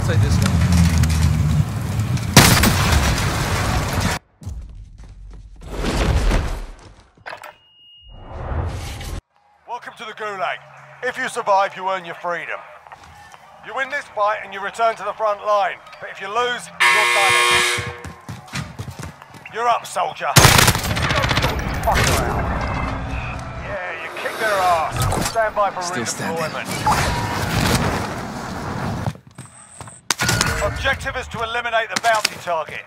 outside this one. Welcome to the Gulag. If you survive, you earn your freedom. You win this fight and you return to the front line. But if you lose, you're done. You're up, soldier. Fuck around. Yeah, you kick their ass. Stand by for Still standing. Objective is to eliminate the bounty target.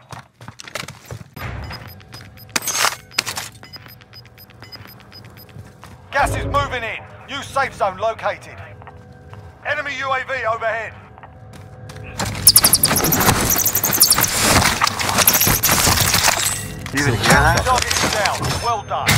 Gas is moving in. New safe zone located. Enemy UAV overhead. You? Target down. Well done.